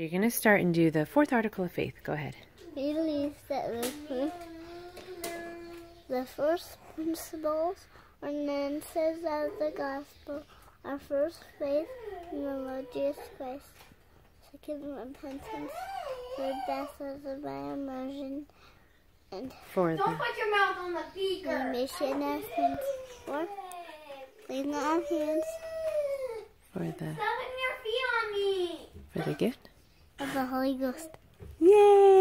You're going to start and do the fourth article of faith. Go ahead. We believe that the, the first principles, ordinances of the gospel are first faith in the Lord Jesus Christ, second repentance, third death of the by immersion, and For the Don't put your mouth on the beaker. remission of sins, fourth laying on hands for the Stop putting your feet on me. for the gift. Of the Holy Ghost. Yay!